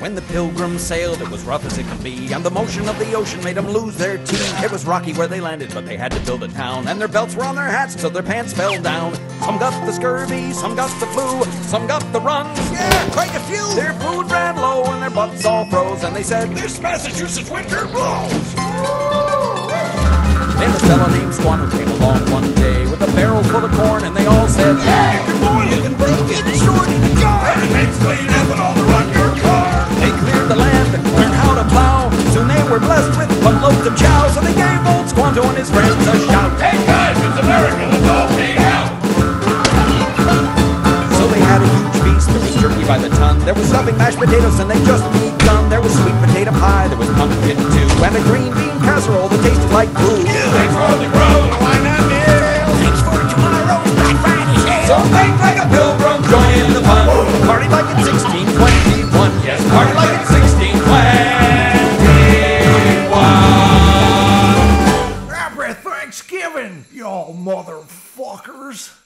When the pilgrims sailed, it was rough as it could be, and the motion of the ocean made them lose their teeth. It was rocky where they landed, but they had to build a town, and their belts were on their hats, so their pants fell down. Some got the scurvy, some got the flu, some got the runs. Yeah, quite a few. Their food ran low, and their butts all froze, and they said, This Massachusetts winter blows. Then a fellow named Squanto came along one day a barrel full of corn, and they all said, Hey, good morning, and broken, short, and gone. And thanks for cleaning up and all the run your car. They cleared the land and learned how to plow. Soon they were blessed with buttloads of chow, so they gave old Squanto and his friends a shout. Hey guys, it's America, let's all hang out. So they had a huge feast. There was turkey by the ton. There was stuffing, mashed potatoes, and they just begun. There was sweet potato pie. There was pumpkin too, and a green bean casserole that tasted like glue. For all the growth. Thanksgiving, y'all motherfuckers.